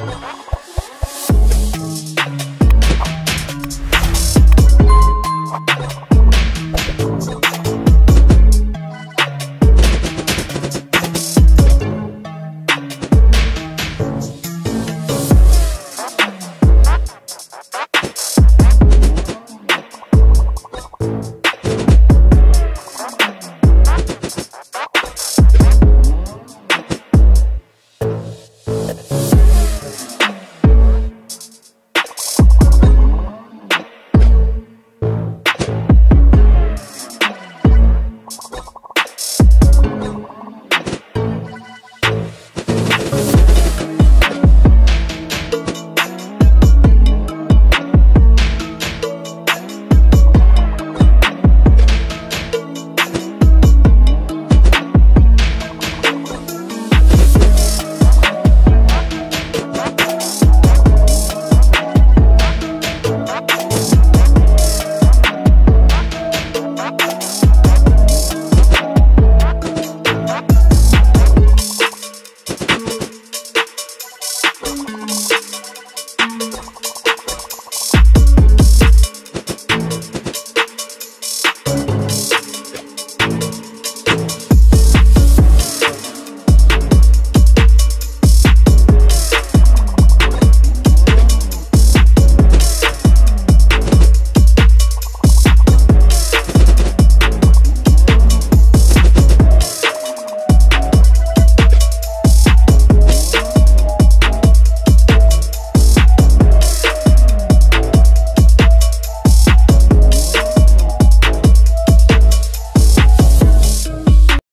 you